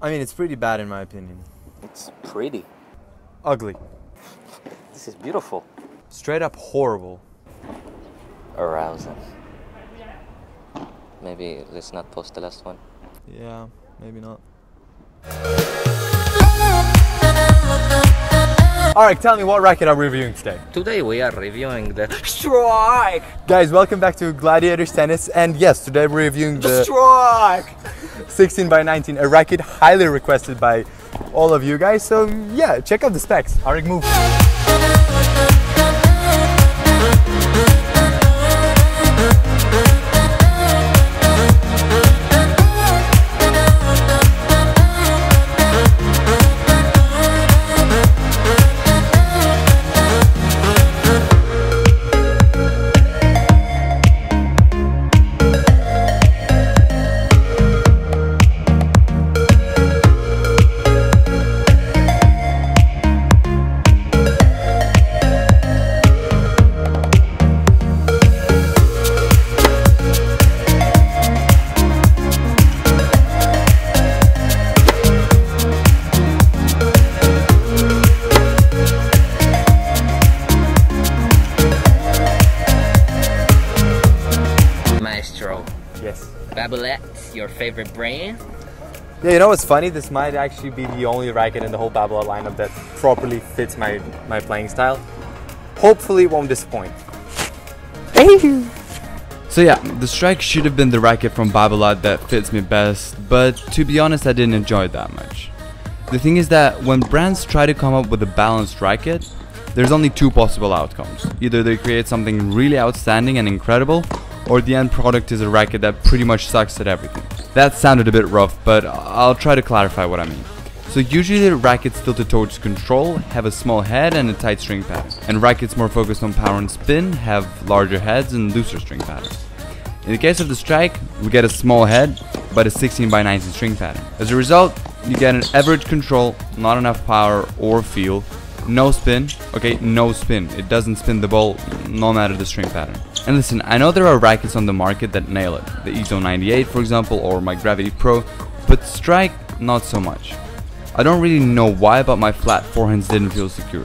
I mean, it's pretty bad in my opinion. It's pretty. Ugly. This is beautiful. Straight up horrible. Arousing. Maybe let's not post the last one. Yeah, maybe not. Alright, tell me what racket are we reviewing today? Today we are reviewing the Strike! Guys, welcome back to Gladiators Tennis, and yes, today we're reviewing the Strike! 16 by 19, a racket highly requested by all of you guys. So yeah, check out the specs. Areg, move. Maestro. Yes. Babolat, your favorite brand? Yeah, you know what's funny? This might actually be the only racket in the whole Babolat lineup that properly fits my, my playing style. Hopefully it won't disappoint. Thank you. So yeah, the strike should have been the racket from Babolat that fits me best, but to be honest I didn't enjoy it that much. The thing is that when brands try to come up with a balanced racket, there's only two possible outcomes. Either they create something really outstanding and incredible, or the end product is a racket that pretty much sucks at everything. That sounded a bit rough, but I'll try to clarify what I mean. So usually the rackets tilted towards control have a small head and a tight string pattern, and rackets more focused on power and spin have larger heads and looser string patterns. In the case of the strike, we get a small head, but a 16 by 19 string pattern. As a result, you get an average control, not enough power or feel, no spin, okay, no spin. It doesn't spin the ball, no matter the string pattern. And listen, I know there are rackets on the market that nail it, the Ezone 98 for example, or my Gravity Pro, but strike, not so much. I don't really know why, but my flat forehands didn't feel secure.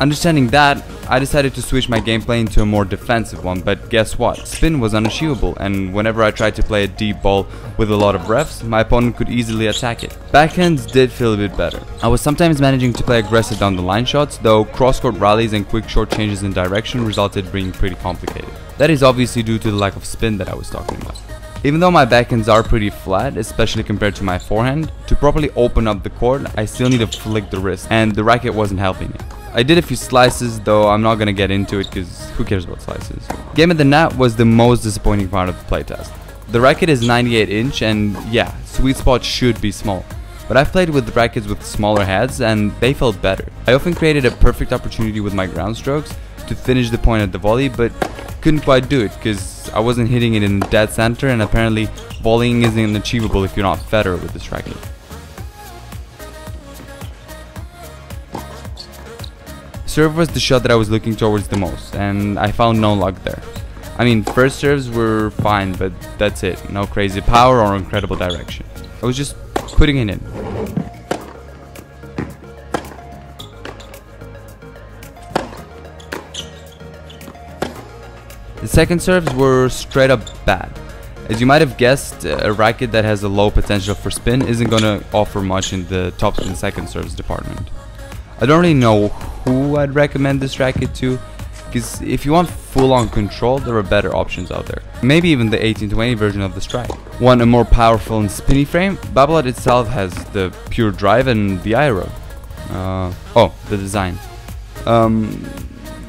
Understanding that, I decided to switch my gameplay into a more defensive one, but guess what? Spin was unachievable, and whenever I tried to play a deep ball with a lot of refs, my opponent could easily attack it. Backhands did feel a bit better. I was sometimes managing to play aggressive down the line shots, though cross-court rallies and quick short changes in direction resulted being pretty complicated. That is obviously due to the lack of spin that I was talking about. Even though my backhands are pretty flat, especially compared to my forehand, to properly open up the court, I still need to flick the wrist, and the racket wasn't helping it. I did a few slices, though I'm not gonna get into it because who cares about slices. Game of the net was the most disappointing part of the playtest. The racket is 98 inch and yeah, sweet spot should be small. But I've played with rackets with smaller heads and they felt better. I often created a perfect opportunity with my ground strokes to finish the point at the volley, but couldn't quite do it because I wasn't hitting it in dead center and apparently volleying isn't achievable if you're not Federer with this racket. Serve was the shot that I was looking towards the most, and I found no luck there. I mean, first serves were fine, but that's it. No crazy power or incredible direction. I was just putting it in. The second serves were straight up bad. As you might have guessed, a racket that has a low potential for spin isn't going to offer much in the top and second serves department. I don't really know who I'd recommend this racket to, because if you want full-on control, there are better options out there. Maybe even the 1820 version of the Strike. Want a more powerful and spinny frame? Babolat itself has the pure drive and the Aero. Uh, oh, the design. Um,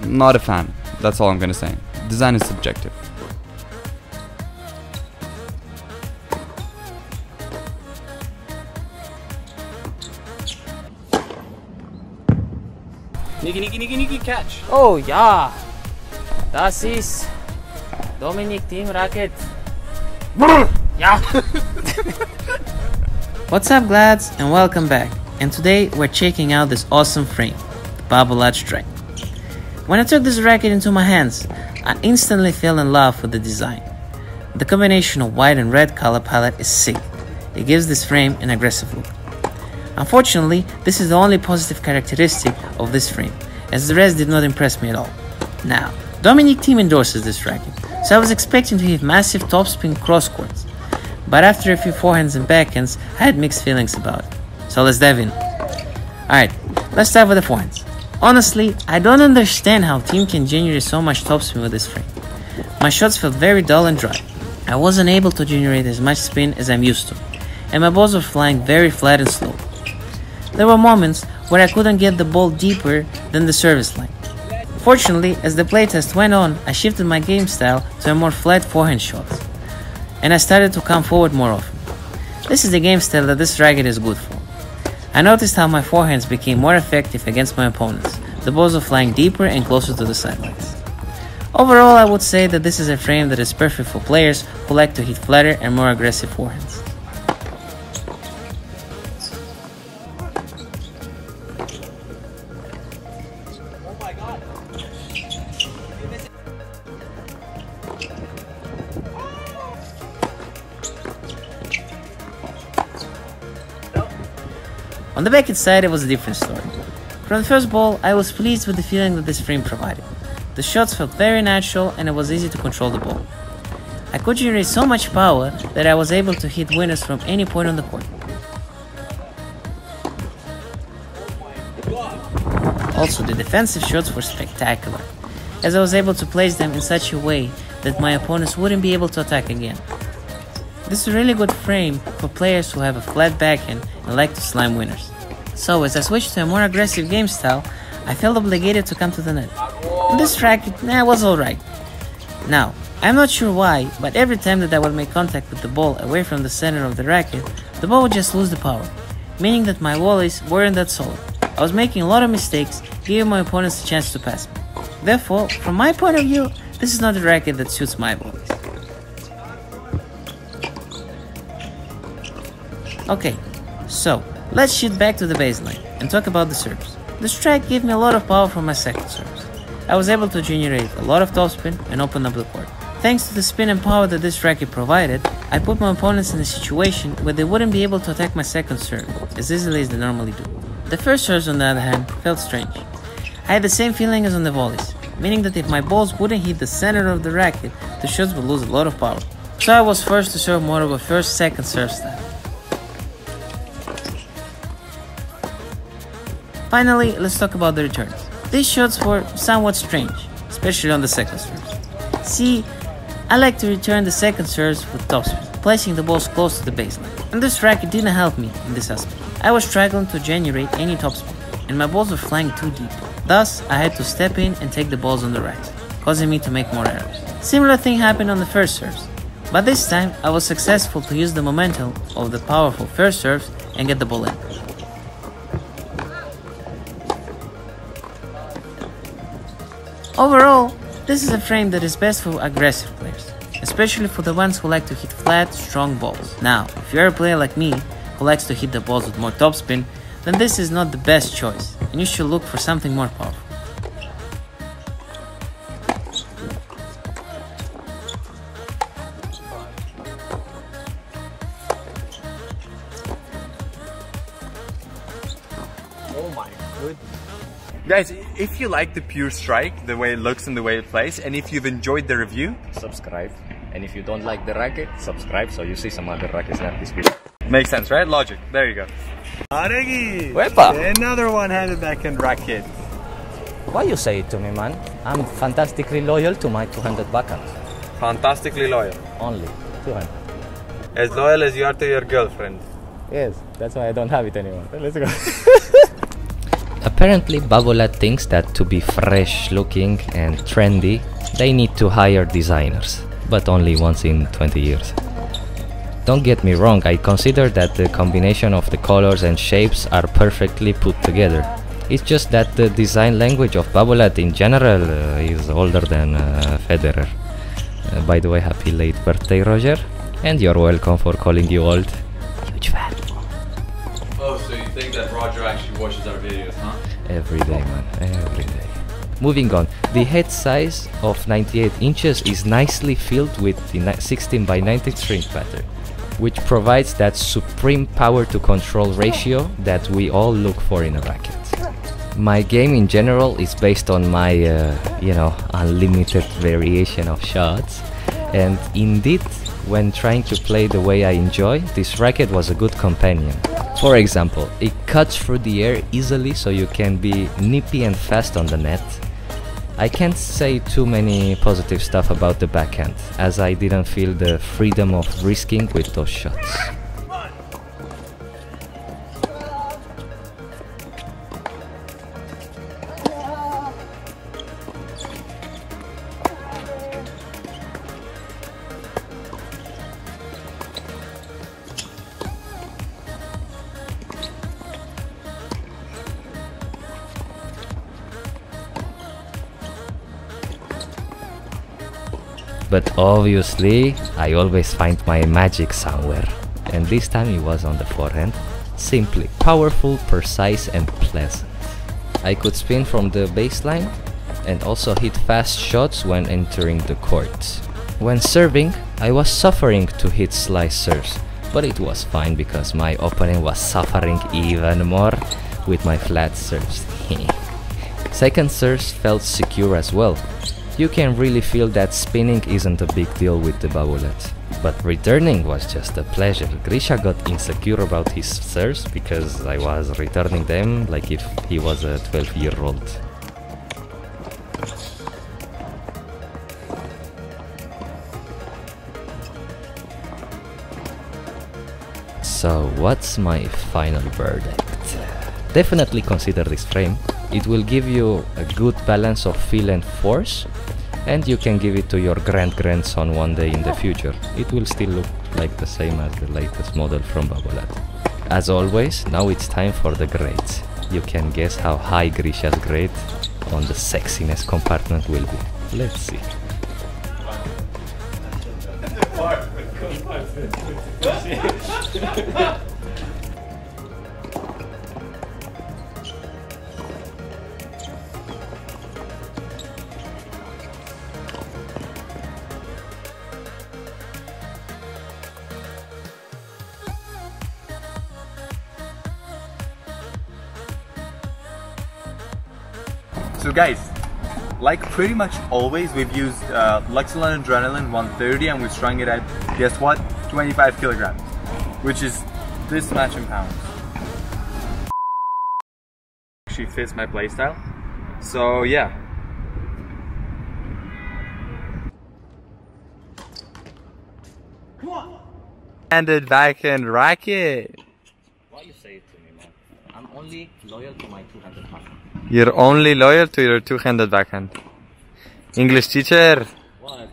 not a fan. That's all I'm gonna say. Design is subjective. Niki, Niki, Niki, Niki, catch. Oh ja, das ist Dominic Thiem Racket. ja. What's up glads and welcome back. And today we're checking out this awesome frame, the Babolat Strike. When I took this racket into my hands, I instantly fell in love with the design. The combination of white and red color palette is sick. It gives this frame an aggressive look. Unfortunately, this is the only positive characteristic of this frame, as the rest did not impress me at all. Now, Dominic Thiem endorses this racket, so I was expecting to hit massive topspin cross courts, but after a few forehands and backhands, I had mixed feelings about it. So let's dive in. Alright, let's start with the forehands. Honestly, I don't understand how Thiem can generate so much topspin with this frame. My shots felt very dull and dry. I wasn't able to generate as much spin as I'm used to, and my balls were flying very flat and slow. There were moments where I couldn't get the ball deeper than the service line. Fortunately, as the playtest went on, I shifted my game style to a more flat forehand shot, and I started to come forward more often. This is the game style that this racket is good for. I noticed how my forehands became more effective against my opponents. The balls were flying deeper and closer to the sidelines. Overall, I would say that this is a frame that is perfect for players who like to hit flatter and more aggressive forehands. On the backhand side, it was a different story. From the first ball, I was pleased with the feeling that this frame provided. The shots felt very natural and it was easy to control the ball. I could generate so much power that I was able to hit winners from any point on the court. Also, the defensive shots were spectacular, as I was able to place them in such a way that my opponents wouldn't be able to attack again. This is a really good frame for players who have a flat backhand and like to slam winners. So, as I switched to a more aggressive game style, I felt obligated to come to the net. This racket nah, was alright. Now, I'm not sure why, but every time that I would make contact with the ball away from the center of the racket, the ball would just lose the power, meaning that my volleys weren't that solid. I was making a lot of mistakes, giving my opponents a chance to pass me. Therefore, from my point of view, this is not a racket that suits my volleys. Okay, so let's shoot back to the baseline and talk about the serves. The strike gave me a lot of power for my second serves. I was able to generate a lot of topspin and open up the court. Thanks to the spin and power that this racket provided, I put my opponents in a situation where they wouldn't be able to attack my second serve as easily as they normally do. The first serves, on the other hand, felt strange. I had the same feeling as on the volleys, meaning that if my balls wouldn't hit the center of the racket, the shots would lose a lot of power. So I was forced to serve more of a first second serve style. Finally, let's talk about the returns. These shots were somewhat strange, especially on the second serves. See, I like to return the second serves with topspin, placing the balls close to the baseline. And this racket didn't help me in this aspect. I was struggling to generate any topspin, and my balls were flying too deep. Thus, I had to step in and take the balls on the right, causing me to make more errors. Similar thing happened on the first serves, but this time I was successful to use the momentum of the powerful first serves and get the ball in. Overall, this is a frame that is best for aggressive players, especially for the ones who like to hit flat, strong balls. Now, if you're a player like me, who likes to hit the balls with more topspin, then this is not the best choice, and you should look for something more powerful. Oh my goodness. Guys, if you like the pure strike, the way it looks and the way it plays, and if you've enjoyed the review, Subscribe. And if you don't like the racket, subscribe so you see some other rackets like this video. makes sense, right? Logic. There you go. Aregi! Wepa! Another one-handed backhand racket. Why you say it to me, man? I'm fantastically loyal to my 200 backhands. Fantastically loyal. Only 200. As loyal as you are to your girlfriend. Yes, that's why I don't have it anymore. Let's go. Apparently, Babolat thinks that to be fresh looking and trendy, they need to hire designers, but only once in 20 years. Don't get me wrong, I consider that the combination of the colors and shapes are perfectly put together. It's just that the design language of Babolat in general uh, is older than uh, Federer. Uh, by the way, happy late birthday, Roger, and you're welcome for calling you old. Think that Roger actually watches our videos, huh? Every day, man. Every day. Moving on, the head size of 98 inches is nicely filled with the 16 by 19 string pattern. which provides that supreme power to control ratio that we all look for in a racket. My game in general is based on my, uh, you know, unlimited variation of shots, and indeed, when trying to play the way I enjoy, this racket was a good companion. For example, it cuts through the air easily so you can be nippy and fast on the net. I can't say too many positive stuff about the backhand, as I didn't feel the freedom of risking with those shots. But obviously, I always find my magic somewhere. And this time it was on the forehand. Simply powerful, precise and pleasant. I could spin from the baseline and also hit fast shots when entering the court. When serving, I was suffering to hit slicers, but it was fine because my opponent was suffering even more with my flat serves. Second serves felt secure as well, you can really feel that spinning isn't a big deal with the babolat. But returning was just a pleasure. Grisha got insecure about his serves because I was returning them like if he was a 12 year old. So what's my final verdict? Definitely consider this frame. It will give you a good balance of feel and force and you can give it to your grand grandson one day in the future. It will still look like the same as the latest model from Babolat. As always, now it's time for the grades. You can guess how high Grisha's grade on the sexiness compartment will be. Let's see. So guys, like pretty much always, we've used uh, Luxilon Adrenaline 130 and we've strung it at, guess what, 25 kilograms, which is this much in pounds. She fits my playstyle. So yeah. Come on! Handed backhand racket. Why you say it to me, man? I'm only loyal to my two-handed backhand. You're only loyal to your two-handed backhand. English teacher. What?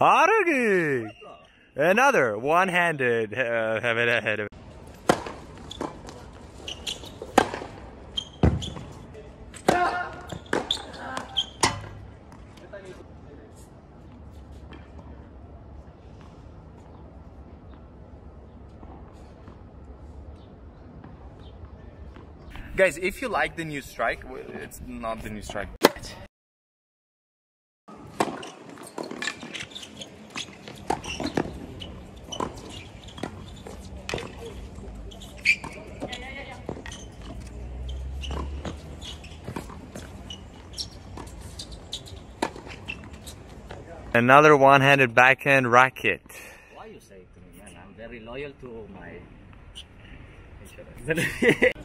Arugi! Another one-handed uh, have it ahead of Guys, if you like the new strike, it's not the new strike. Another one-handed backhand racket. Why you say it to me, man? I'm very loyal to my insurance.